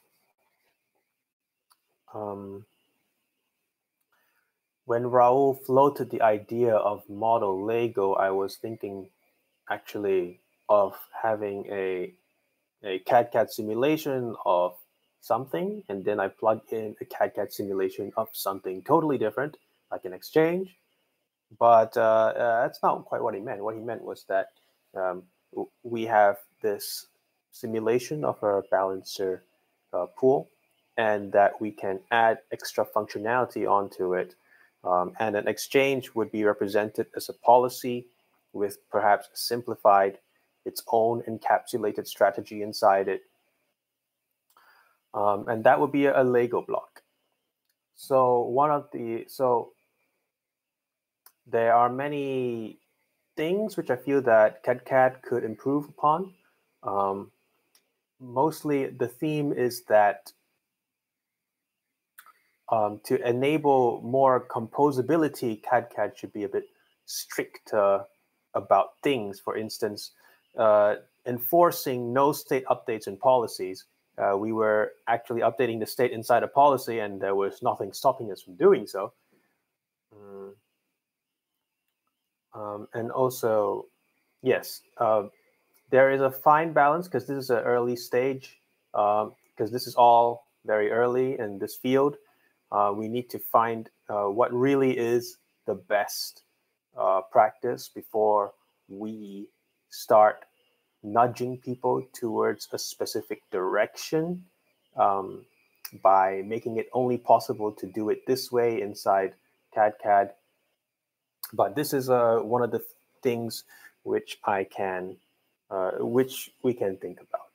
um, when Raul floated the idea of model Lego, I was thinking actually of having a a cadCAD simulation of something, and then I plug in a cadCAD simulation of something totally different, like an exchange. But uh, uh, that's not quite what he meant. What he meant was that um, we have this simulation of our balancer uh, pool and that we can add extra functionality onto it. Um, and an exchange would be represented as a policy with perhaps simplified its own encapsulated strategy inside it. Um, and that would be a, Lego block. So one of the so there are many things which I feel that CAD could improve upon. Um, mostly the theme is that um, to enable more composability, cadCAD should be a bit strict uh, about things. For instance, uh, enforcing no state updates and policies. Uh, we were actually updating the state inside a policy, and there was nothing stopping us from doing so. Mm. Um, and also, yes, uh, there is a fine balance because this is an early stage because um, this is all very early in this field uh, we need to find uh, what really is the best uh, practice before we start nudging people towards a specific direction um, by making it only possible to do it this way inside cadCAD. But this is uh, one of the things which I can uh, which we can think about.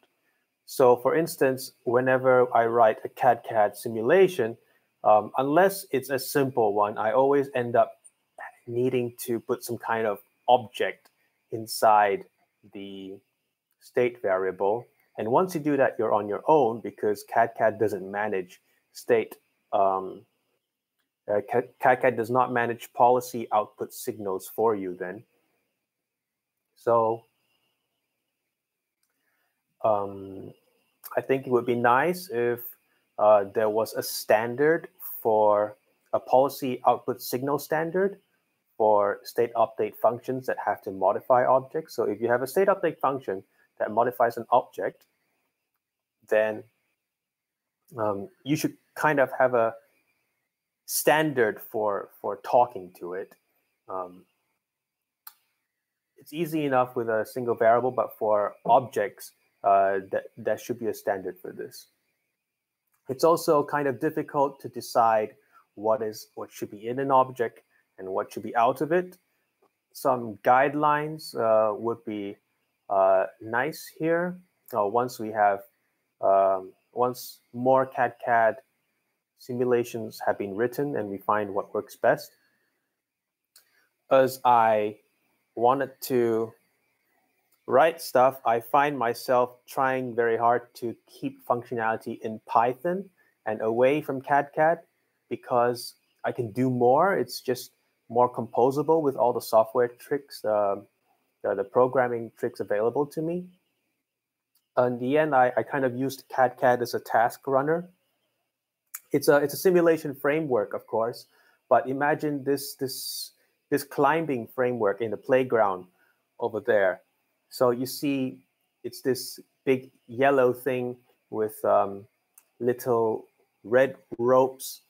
So for instance, whenever I write a cadCAD simulation, um, unless it's a simple one, I always end up needing to put some kind of object inside the state variable. And once you do that, you're on your own because cadCAD doesn't manage state. Um, uh, cadCAD does not manage policy output signals for you then. So um, I think it would be nice if uh, there was a standard for a policy output signal standard for state update functions that have to modify objects. So if you have a state update function that modifies an object, then um, you should kind of have a standard for for talking to it. Um, it's easy enough with a single variable, but for objects, uh, that that should be a standard for this. It's also kind of difficult to decide what is what should be in an object and what should be out of it. Some guidelines uh, would be uh, nice here. Uh, once we have, um, once more cadCAD simulations have been written and we find what works best. As I wanted to write stuff, I find myself trying very hard to keep functionality in Python and away from cadCAD because I can do more. It's just more composable with all the software tricks, uh, the, the programming tricks available to me. In the end, I, I kind of used cadCAD as a task runner. It's a it's a simulation framework, of course, but imagine this this this climbing framework in the playground over there. So you see, it's this big yellow thing with um, little red ropes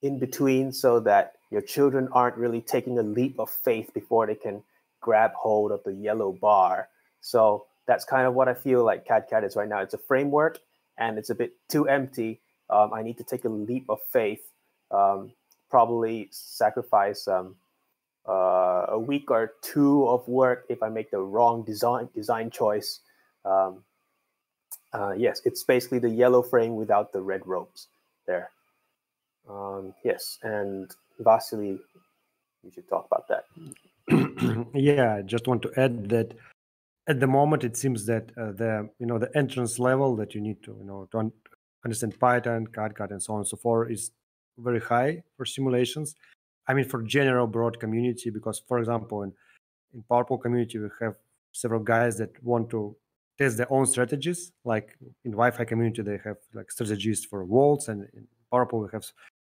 in between so that your children aren't really taking a leap of faith before they can grab hold of the yellow bar. So that's kind of what I feel like cadCAD is right now. It's a framework and it's a bit too empty. Um, I need to take a leap of faith, um, probably sacrifice um, uh, a week or two of work if I make the wrong design design choice. Um, uh, yes, it's basically the yellow frame without the red ropes there. Um, yes, and Vasily, you should talk about that. yeah, I just want to add that at the moment it seems that uh, the you know the entrance level that you need to you know to un- understand Python, CAD, and so on and so forth is very high for simulations. I mean, for general broad community, because for example, in in PowerPool community we have several guys that want to test their own strategies. Like in YFI community, they have like strategies for walls, and in PowerPool we have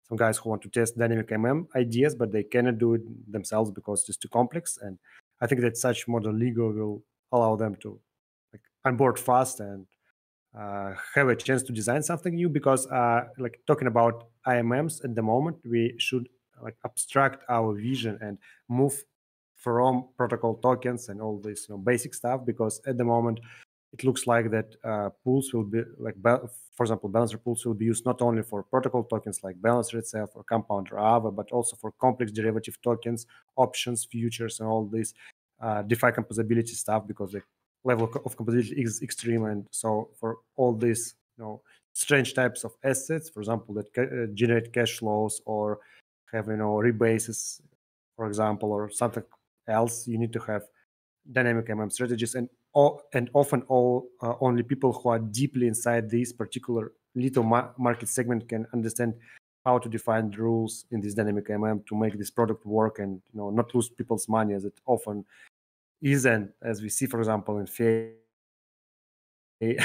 some guys who want to test dynamic MM ideas, but they cannot do it themselves because it's too complex. And I think that such model Lego will allow them to like onboard fast and uh, have a chance to design something new. Because uh, like talking about AMMs at the moment, we should like abstract our vision and move from protocol tokens and all this you know, basic stuff. Because at the moment it looks like that uh, pools will be like, for example, balancer pools will be used not only for protocol tokens like balancer itself or compound or Aave, but also for complex derivative tokens, options, futures, and all this uh, DeFi composability stuff because the level of composability is extreme. And so for all these, you know, strange types of assets, for example, that ca- uh, generate cash flows or have, you know, rebases, for example, or something else, you need to have dynamic MM strategies. And all, and often all uh, only people who are deeply inside this particular little ma- market segment can understand how to define the rules in this dynamic MM to make this product work and you know not lose people's money as it often isn't, as we see, for example, in FA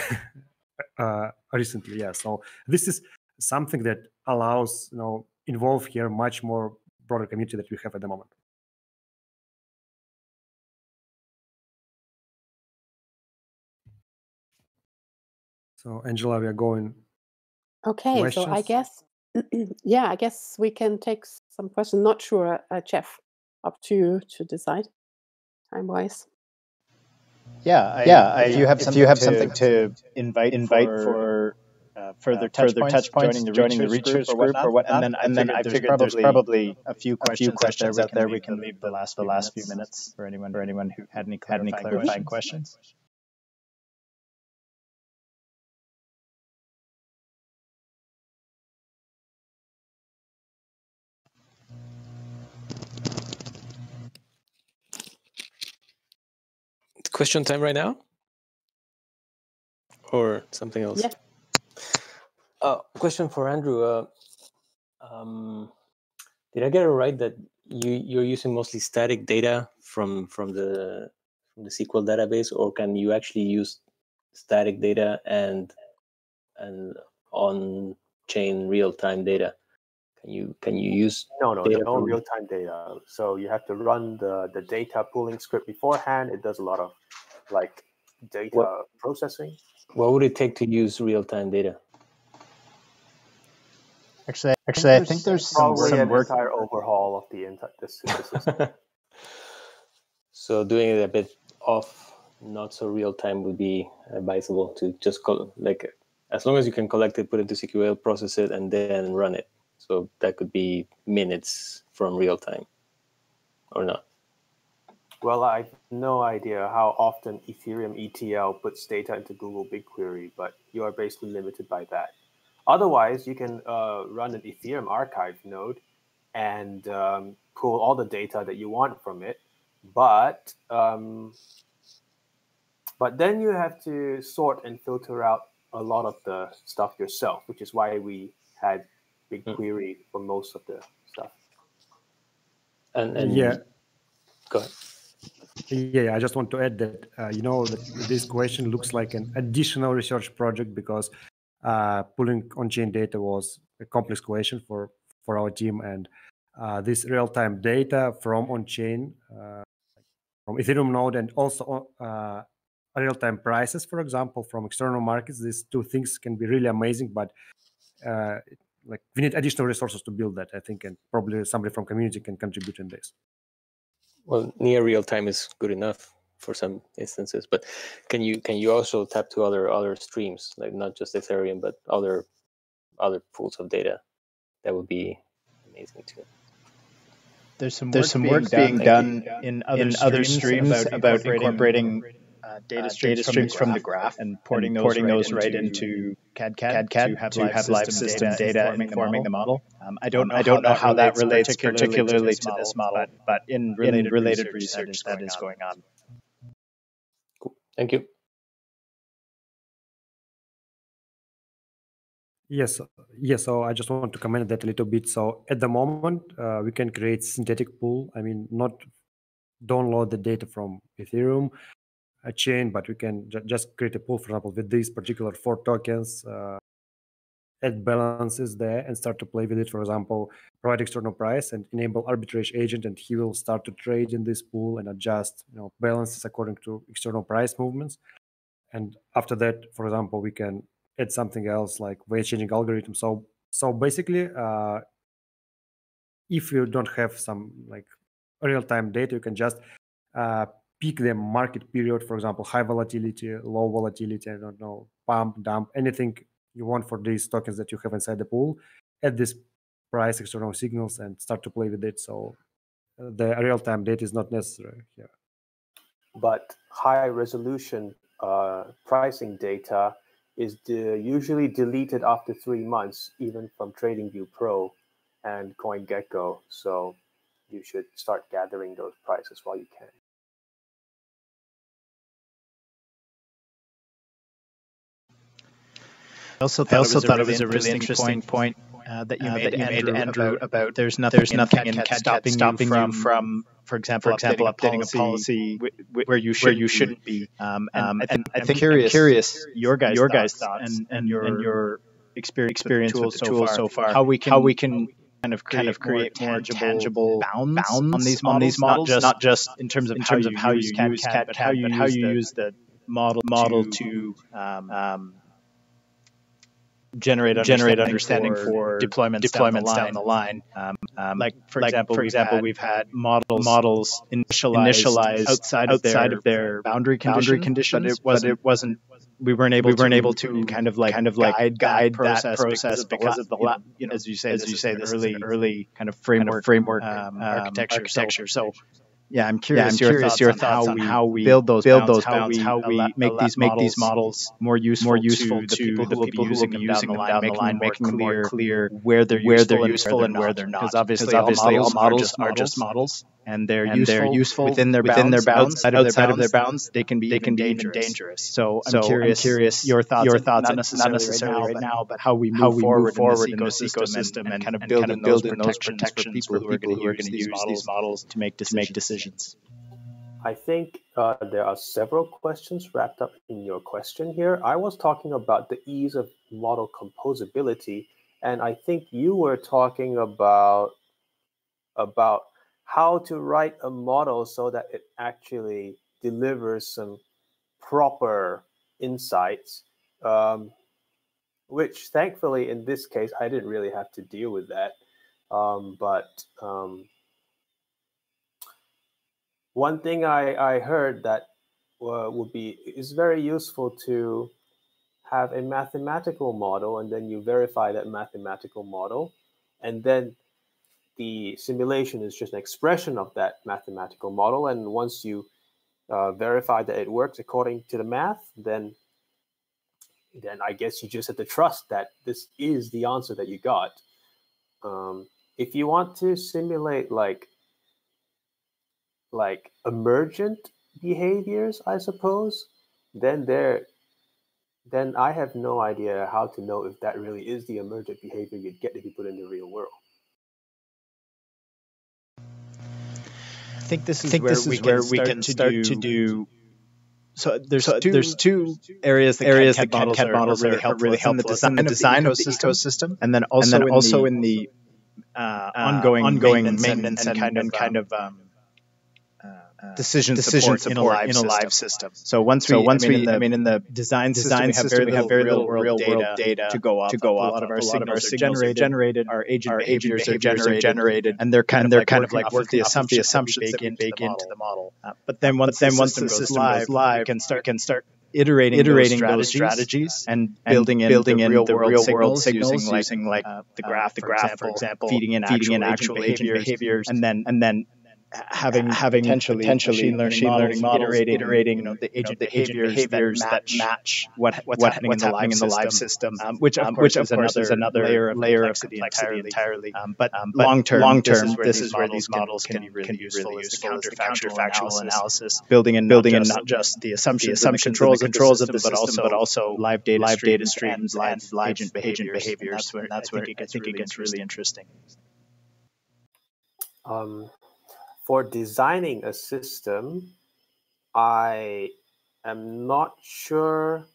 uh, recently. Yeah, so this is something that allows you know involve here much more broader community that we have at the moment. So, Angela, we are going. Okay, so I guess, yeah, I guess we can take some questions. Not sure, uh, Jeff, up to you to decide time wise. Yeah, I, Yeah, I, if you have if something, you have to, something to invite invite for, for further uh, touch further points, touch points, joining the joining the research research group or group or whatnot, whatnot, and then, and then I I figured, figured there's there's probably probably a few a few questions, questions out there we can leave leave the, the last the few last few minutes minutes for anyone for anyone who had any had any clarifying, clarifying questions. questions. Question time right now? Or something else? Yeah. Uh, question for Andrew. Uh, um, did I get it right that you you're using mostly static data from from the from the SQL database, or can you actually use static data and and on chain real time data? Can you can you use No, no, no from- real time data. So you have to run the, the data pooling script beforehand. It does a lot of like data What- processing. what would it take to use real time data? Actually, actually, I think there's some, Probably some an work. entire overhaul of the entire the, sy- the system. so doing it a bit off, not so real time would be advisable to just call like as long as you can collect it, put it to SQL, process it, and then run it. So that could be minutes from real time, or not. Well, I have no idea how often Ethereum ETL puts data into Google BigQuery, but you are basically limited by that. Otherwise, you can uh, run an Ethereum archive node and um, pull all the data that you want from it. But um, but then you have to sort and filter out a lot of the stuff yourself, which is why we had BigQuery for most of the stuff. And, and Yeah. go ahead. Yeah, I just want to add that uh, you know that this question looks like an additional research project because uh, pulling on-chain data was a complex question for for our team, and uh, this real-time data from on-chain uh, from Ethereum node and also uh, real-time prices, for example, from external markets. These two things can be really amazing, but uh, like we need additional resources to build that. I think, and probably somebody from community can contribute in this. Well, near real time is good enough for some instances, but can you can you also tap to other other streams, like not just Ethereum, but other other pools of data? That would be amazing too. There's some There's work some being work done, being done in other in other streams, streams about, about incorporating, incorporating, uh, uh, data, streams, streams from the graph and porting, and those, porting right those right into into cadCAD to have, to live, have system live system data, data informing, informing the the model. Um, I don't know, I don't know how that relates particularly particularly to to this this model, model, but, but in in related, related research, research that is going on. Thank you. Yes, yes. So I just want to comment that a little bit. So at the moment, uh, we can create synthetic pool. I mean, not download the data from Ethereum a chain, but we can ju- just create a pool, for example, with these particular four tokens, uh, add balances there, and start to play with it. For example, provide external price and enable arbitrage agent, and he will start to trade in this pool and adjust, you know, balances according to external price movements. And after that, for example, we can add something else like weight changing algorithm. So so basically, uh, if you don't have some like real time data, you can just uh, pick the market period. For example, high volatility, low volatility. I don't know, pump, dump, anything you want for these tokens that you have inside the pool. at this price external signals and start to play with it. So uh, the real time data is not necessary here. but high resolution uh, pricing data is de- usually deleted after three months, even from TradingView Pro and CoinGecko. So you should start gathering those prices while you can. Also thought, I also it, was thought it was a really interesting interesting point uh, that you uh, made, that you made, Andrew, Andrew, about, about there's nothing, there's in nothing in stopping, stopping you from, from, for example, for example, updating, updating a policy wh- wh- where you where you shouldn't be. Um, and Um, I think, and I'm curious, I'm curious your guys' your guys' thoughts and, and and your your- your experience, experience with the the tool tool so far. How we can how we can kind of create, kind of create more tangible, tangible bounds, bounds on these on models, these models, not just, not just in terms of in how terms you of how use you use but how you but how you the use the model model to generate generate understanding, for, for deployments, deployments down the line. Um, Um, like for like, example, for we've had we've had models models initialized, initialized outside of their, outside of their boundary boundary conditions, conditions, but it wasn't. but it wasn't. we weren't able We weren't to, able to kind of like kind of like guide, guide process process because of the, because la- of the you know, as you say, as you say, this early early kind of kind framework, of framework um, um, architecture. architecture. So, So yeah, I'm curious, yeah, curious, I'm your curious thoughts your on thoughts how on we how we build those build bounds, those how bounds, we, how we make these make these models more useful, more useful to the to people the who will people be using them down using the them line, down the making line, more making them clear, more clear where they're where useful they're and useful where and they're where not. they're not. Because obviously, obviously all models are just models, and they're and useful, they're useful within their within bounds. their bounds. Outside of Outside their of their bounds, bounds, they can be they even can be dangerous. dangerous. So I'm So curious, I'm curious your thoughts, your thoughts, not and necessarily, not necessarily right, right now, now, but how we move how we forward, move forward in in this this ecosystem, and, ecosystem and kind of and build kind of those build in those protections, for protections people for who are people going who are to going use to these use these models models to make to make decisions. decisions. I think uh, there are several questions wrapped up in your question here. I was talking about the ease of model composability and I think you were talking about about how to write a model so that it actually delivers some proper insights. Um, which thankfully in this case I didn't really have to deal with that. Um, but um, one thing I, I heard that uh, would be is very useful to have a mathematical model and then you verify that mathematical model and then the simulation is just an expression of that mathematical model and once you uh, verify that it works according to the math then then i guess you just have to trust that this is the answer that you got um, if you want to simulate like like emergent behaviors i suppose then there then I have no idea how to know if that really is the emergent behavior you'd get if you put in the real world. Think this is think where, this we, is can where we can to start do, to do- So there's so two, there's two areas that areas CAD, models, CAD models are really helpful, really the helpful. In design, the design of the the ecosystem, and then and also, then in, also the, in the uh, ongoing ongoing maintenance, maintenance and, and, kind of and kind um, of um, uh, decision, decision support, support in a live system. system. So once we, So once I mean, we, in the I mean, in the design system, design we have very we little, have very real, little real world data to go off. to go of. A off lot of of. our A lot of our signals are generated, generated, our agent our agent behaviors are behaviors are generated, and they're kind and of they're like kind of like working the the assumptions, that we bake that we into the into model. the model. Uh, but then once, then the once system the system live, goes live, we can start can start iterating, iterating those those strategies, strategies and and building in building the in real the world real signals, signals using like, using like uh, the uh, graph, the for graph, example, for example, feeding in feeding in actual actual agent agent behaviors, behaviors, and then and then having having potentially, potentially machine learning machine models, learning models iterating, iterating, you know, the agent the behaviors, behaviors that that match, match what what's what- happening, what's in, the happening live in the live system, um, which of um, course which is of course another, is another layer of layer of complexity, complexity entirely. entirely. Um, but Um, but long term, long this term, is where this these is where models these models can, can be be really really useful, as the counterfactual analysis, building in building in not just the assumptions, assumptions and and the controls of the controls of system, the but system, also but also live data live data streams, and and live agent behaviors. That's where, I think it gets, really, gets really interesting. Um, for designing a system, I am not sure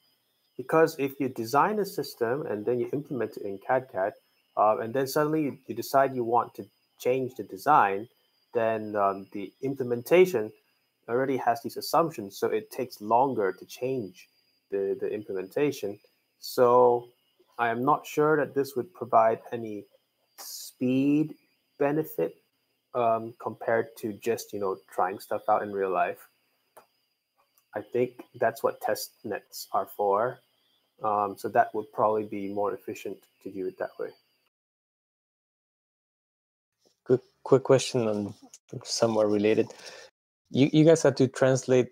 because if you design a system and then you implement it in CAD uh, and then suddenly you, you decide you want to change the design, then um, the implementation already has these assumptions, so it takes longer to change the, the implementation. So I am not sure that this would provide any speed benefit um, compared to just you know trying stuff out in real life. I think that's what test nets are for. Um, so that would probably be more efficient to do it that way. Quick, quick question on somewhat related. You, you guys had to translate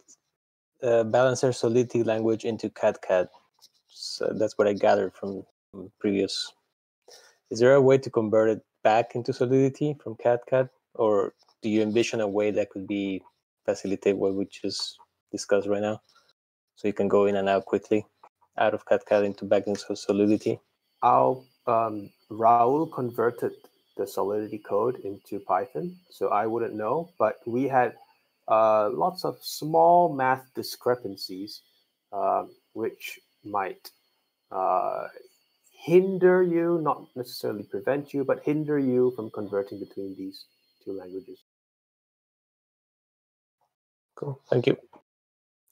uh, balancer solidity language into cadCAD. So that's what I gathered from, previous. Is there a way to convert it back into solidity from cadCAD, or do you envision a way that could be facilitate what we just discussed right now, so you can go in and out quickly, out of cadCAD into back into solidity? Our um, Raul converted the Solidity code into Python, so I wouldn't know. But we had uh, lots of small math discrepancies, um, which might uh, hinder you, not necessarily prevent you, but hinder you from converting between these two languages. Cool. Thank you.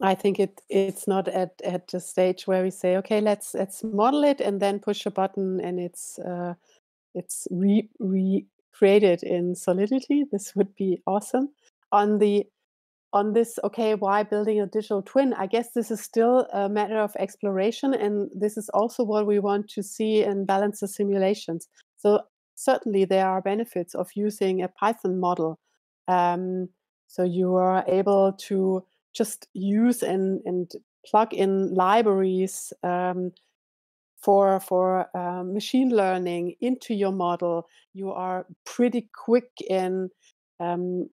I think it it's not at at the stage where we say, okay, let's let's model it and then push a button and it's uh, it's re recreated in Solidity. This would be awesome. On the on this, okay, why building a digital twin? I guess this is still a matter of exploration, and this is also what we want to see in balance balancer simulations. So certainly there are benefits of using a Python model. Um, so you are able to just use and, and plug in libraries um, for for uh, machine learning into your model. You are pretty quick in. Um,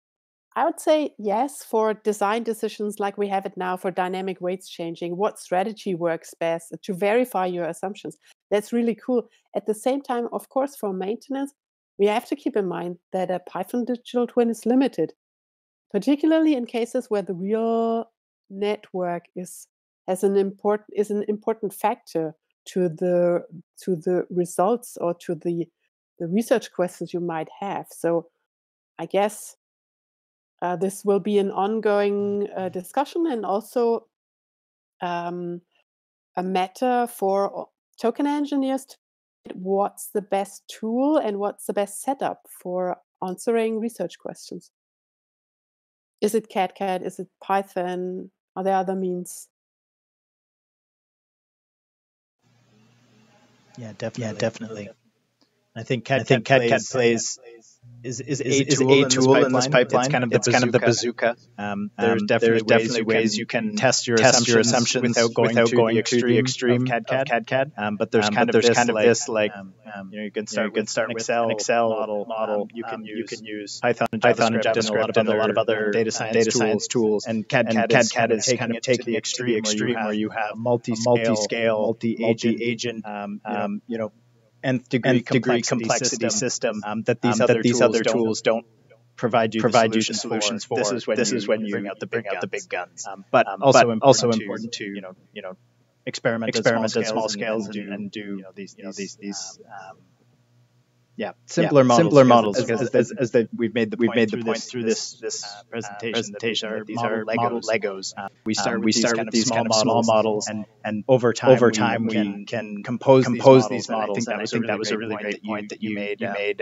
I would say yes for design decisions like we have it now for dynamic weights changing. What strategy works best uh, to verify your assumptions? That's really cool. At the same time, of course, for maintenance, we have to keep in mind that a Python digital twin is limited particularly in cases where the real network is as an important is an important factor to the to the results or to the the research questions you might have. So I guess uh, this will be an ongoing uh, discussion and also um, a matter for token engineers to what's the best tool and what's the best setup for answering research questions. Is it cadCAD? Is it Python? Are there other means? Yeah, definitely. Yeah, definitely. I think cadCAD, I think cadCAD plays, plays is, is, is, a tool, is a tool in, this pipeline. It's kind of the, bazooka. Kind of the bazooka. Um, there's, um, definitely, there's definitely ways, you can test your test assumptions, your assumptions without going, without to, going the extreme, to the extreme of cadCAD. Um, but there's um, kind, but of, there's kind of this like um, um, you know you can start you can start with Excel, an Excel model model. you can use you can use Python and Python and JavaScript and a lot of other data science data science tools. And cadCAD is kind of take the extreme extreme where you have multi-scale, multi-agent, you know nth degree, nth complexity, complexity, system, system um, that these um, other, that these tools, other tools don't, provide you provide the solutions, you solutions for. This is when this you, is when you bring out the bring out the big guns. Um, but um, also but important also important to, you know you know experiment experiment at small scales and, and, and do you know these these these, these um, yeah, simpler yeah, models. Simpler models, because as, as, as the, we've made the we've made the point through this this uh, presentation. presentation that these are, these are Legos. Legos. Uh, we start um, we start with these kind of small models, and and over time over time we can, can compose compose these models. And I think that was a really great point that you made. You made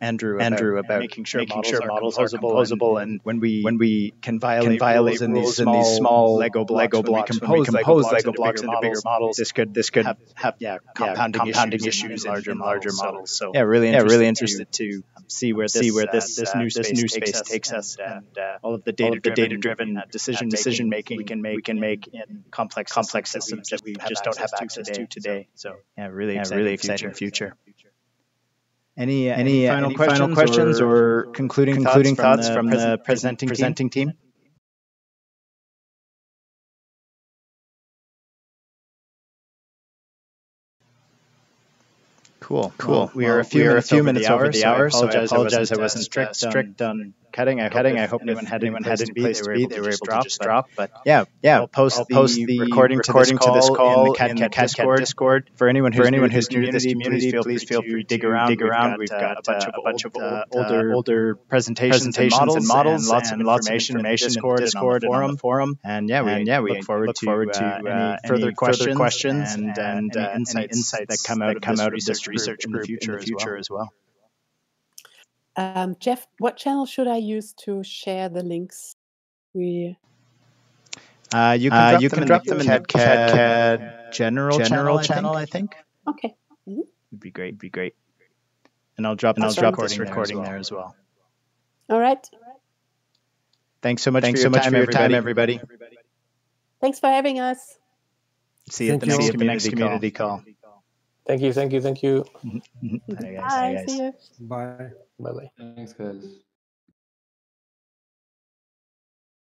Andrew, Andrew about, about making sure making models, sure are, models are composable, and, and, when we when we can violate, can violate in these in these small Lego blocks, Lego blocks, we compose, we compose Lego blocks into, bigger, models, this could this could have, have yeah compounding, yeah, compounding issues, issues in larger in larger models. So yeah, really yeah, really interested to um, see where this see where uh, this this uh, new space, new space takes us, and uh, all of the data the data driven decision decision making we can make we can make in complex complex systems that we just don't have access to today. So yeah, really really exciting future. Uh, any any, final, any questions final questions or, or concluding concluding thoughts, from, the, from the presenting presenting team? team? Cool, cool. Well, we are a few, we are a few minutes over the hour, so I apologize, I wasn't, strict, uh, strict on cutting. I cutting. I hope anyone had anyone had any place to be, they were able to just drop. But yeah, yeah, I'll post the recording recording to this call in the cadCAD Discord. For anyone who's anyone who's new to this community, please feel free to dig around. Dig around. We've uh, got a bunch uh, of uh, older older presentations and models, lots of lots of information in Discord and forum. And yeah, we yeah we look forward to any further questions and and insights that come out of this research in the future as well. Um, Jeff, what channel should I use to share the links? We uh, you can uh, drop, you them, can drop them in the cadCAD general, general channel, I think. Okay. Mm-hmm. It'd be great. It'd be great. And I'll drop and I'll drop this recording there as well. All right. Thanks so much. Thanks so much time, for your time, everybody. Thanks for having us. See you at the next, community, community call. call. Thank you. Thank you. Thank you. Mm-hmm. Mm-hmm. Bye. Bye. See you. Bye. Bye bye. Thanks, guys.